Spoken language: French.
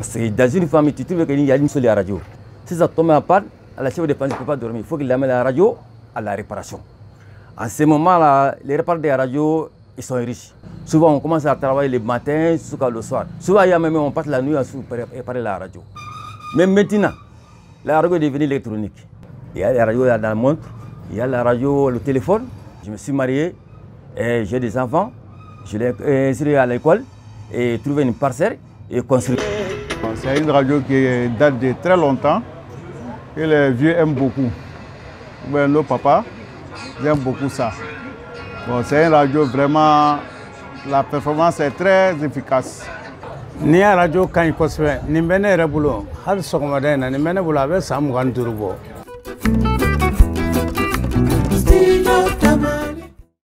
Parce que dans une famille, tu trouves qu'il y a une seule radio. Si ça tombe en panne, la chef de défense ne peut pas dormir. Il faut qu'il amène la radio à la réparation. En ce moment-là, les réparateurs des radios, ils sont riches. Souvent, on commence à travailler le matin jusqu'à le soir. Souvent, il y a même, on passe la nuit à réparer la radio. Mais maintenant, la radio est devenue électronique. Il y a la radio dans la montre, il y a la radio, le téléphone. Je me suis marié, j'ai des enfants. Je l'ai inscrit à l'école et trouvé une parcelle et construit. C'est une radio qui date de très longtemps et les vieux aiment beaucoup. nos papas aiment beaucoup ça. Bon, c'est une radio vraiment, la performance est très efficace. N'i y'a radio ka ɲi kosɛbɛ nin bɛ ne yɛrɛ bolo hali na nin bɛ ne bolo a bɛ san mugan